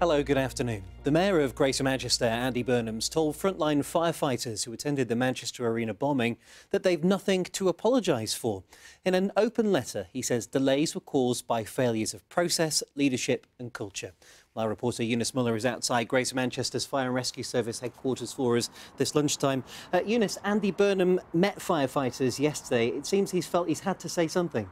Hello, good afternoon. The Mayor of Greater Manchester, Andy Burnham's, told frontline firefighters who attended the Manchester Arena bombing that they've nothing to apologise for. In an open letter, he says delays were caused by failures of process, leadership and culture. Our reporter Yunus Mulla is outside Greater Manchester's Fire and Rescue Service headquarters for us this lunchtime. Uh, Yunus, Andy Burnham met firefighters yesterday. It seems he's felt he's had to say something.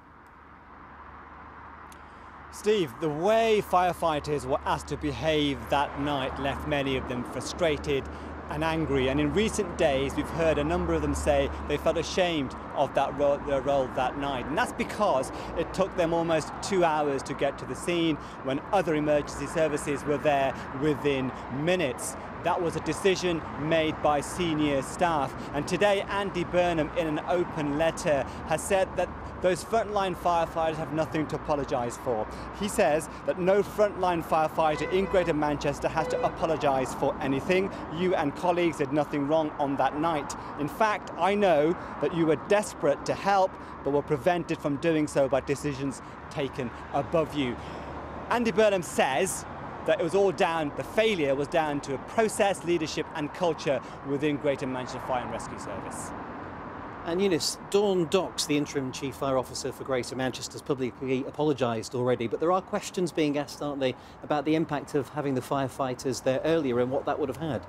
Steve, the way firefighters were asked to behave that night left many of them frustrated and angry. And in recent days, we've heard a number of them say they felt ashamed of that their role that night. And that's because it took them almost two hours to get to the scene when other emergency services were there within minutes. That was a decision made by senior staff. And today, Andy Burnham, in an open letter, has said that those frontline firefighters have nothing to apologise for. He says that no frontline firefighter in Greater Manchester has to apologise for anything. You and colleagues did nothing wrong on that night. In fact, I know that you were desperate to help, but were prevented from doing so by decisions taken above you. Andy Burnham says that it was all down, the failure was down to a process, leadership and culture within Greater Manchester Fire and Rescue Service. And Yunus, Dawn Docx, the interim chief fire officer for Greater Manchester, has publicly apologised already, but there are questions being asked, aren't they, about the impact of having the firefighters there earlier and what that would have had.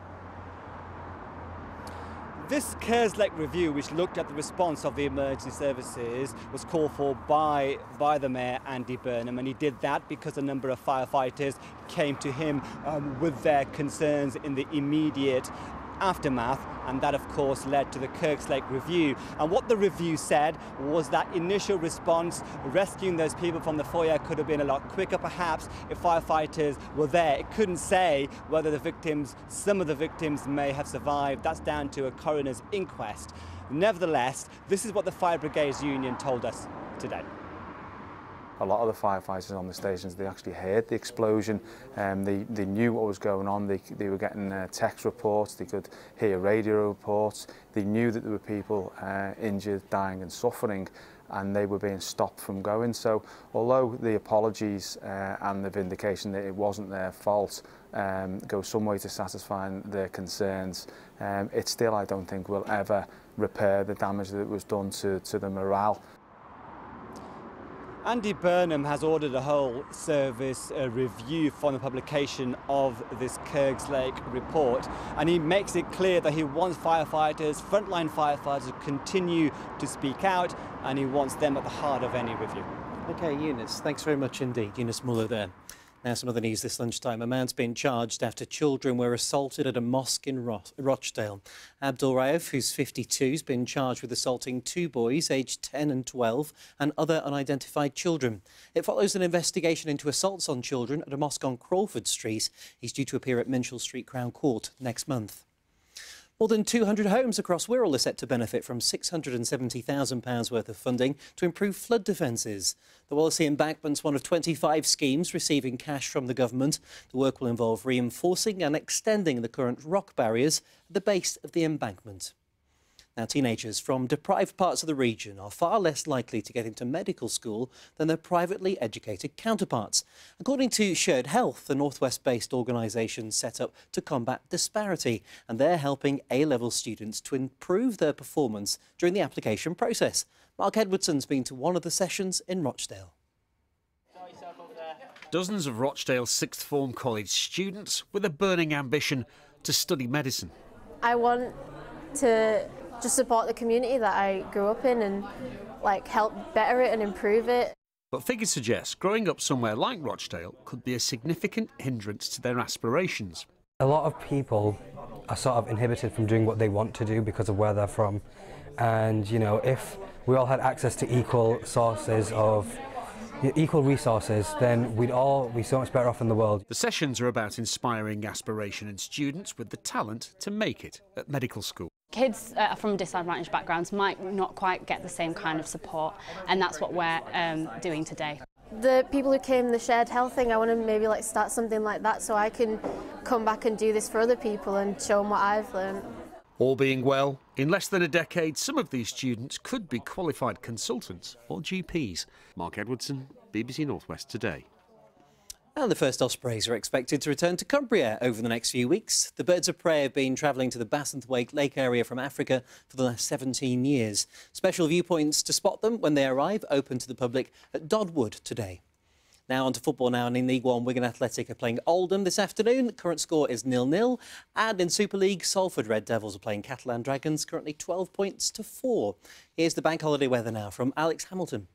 This Kerslake review, which looked at the response of the emergency services, was called for by, by the Mayor, Andy Burnham, and he did that because a number of firefighters came to him um, with their concerns in the immediate aftermath and that of course led to the Kerslake review. And what the review said was that initial response rescuing those people from the foyer could have been a lot quicker perhaps if firefighters were there. It couldn't say whether the victims some of the victims may have survived. That's down to a coroner's inquest. Nevertheless this is what the fire brigades union told us today a lot of the firefighters on the stations, they actually heard the explosion. Um, they, they knew what was going on. They, they were getting uh, text reports. They could hear radio reports. They knew that there were people uh, injured, dying and suffering and they were being stopped from going. So although the apologies uh, and the vindication that it wasn't their fault um, go some way to satisfying their concerns, um, it still, I don't think, will ever repair the damage that was done to, to the morale. Andy Burnham has ordered a whole service review for the publication of this Kerslake report and he makes it clear that he wants firefighters, frontline firefighters to continue to speak out and he wants them at the heart of any review. Okay, Yunus, thanks very much indeed. Yunus Mulla there. Now, some other news this lunchtime. A man's been charged after children were assaulted at a mosque in Ro Rochdale. Abdul Raif, who's 52, has been charged with assaulting two boys aged 10 and 12 and other unidentified children. It follows an investigation into assaults on children at a mosque on Crawford Street. He's due to appear at Minshull Street Crown Court next month. More than 200 homes across Wirral are set to benefit from £670,000 worth of funding to improve flood defences. The Wallasey Embankment's one of 25 schemes receiving cash from the government. The work will involve reinforcing and extending the current rock barriers at the base of the embankment. Now, teenagers from deprived parts of the region are far less likely to get into medical school than their privately educated counterparts. According to Shared Health, the Northwest-based organisation set up to combat disparity, and they're helping A-level students to improve their performance during the application process. Mark Edwardson's been to one of the sessions in Rochdale. Dozens of Rochdale sixth form college students with a burning ambition to study medicine. I want to just support the community that I grew up in and like help better it and improve it. But figures suggest growing up somewhere like Rochdale could be a significant hindrance to their aspirations. A lot of people are sort of inhibited from doing what they want to do because of where they're from. And, you know, if we all had access to equal sources of equal resources, then we'd all be so much better off in the world. The sessions are about inspiring aspiration in students with the talent to make it at medical school. Kids uh, from disadvantaged backgrounds might not quite get the same kind of support and that's what we're um, doing today. The people who came the shared health thing, I want to maybe like start something like that so I can come back and do this for other people and show them what I've learned. All being well, in less than a decade, some of these students could be qualified consultants or GPs. Mark Edwardson, BBC Northwest Today. And the first ospreys are expected to return to Cumbria over the next few weeks. The birds of prey have been travelling to the Bassenthwaite Lake area from Africa for the last 17 years. Special viewpoints to spot them when they arrive open to the public at Dodd Wood today. Now on to football now, and in League One, Wigan Athletic are playing Oldham this afternoon. Current score is nil-nil. And in Super League, Salford Red Devils are playing Catalan Dragons, currently 12 points to 4. Here's the bank holiday weather now from Alex Hamilton.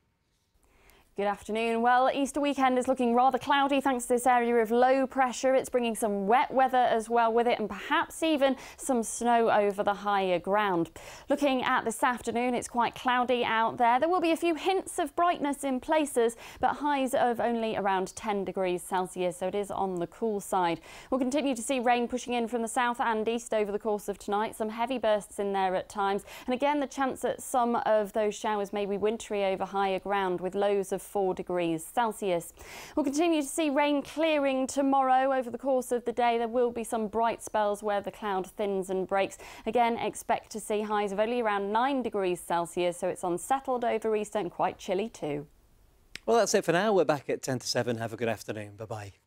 Good afternoon. Well, Easter weekend is looking rather cloudy thanks to this area of low pressure. It's bringing some wet weather as well with it and perhaps even some snow over the higher ground. Looking at this afternoon, it's quite cloudy out there. There will be a few hints of brightness in places, but highs of only around 10 degrees Celsius, so it is on the cool side. We'll continue to see rain pushing in from the south and east over the course of tonight. Some heavy bursts in there at times. And again, the chance that some of those showers may be wintry over higher ground with lows of 4 degrees Celsius. We'll continue to see rain clearing tomorrow over the course of the day. There will be some bright spells where the cloud thins and breaks. Again, expect to see highs of only around 9 degrees Celsius, so it's unsettled over Easter and quite chilly too. Well, that's it for now. We're back at 10 to 7. Have a good afternoon. Bye bye.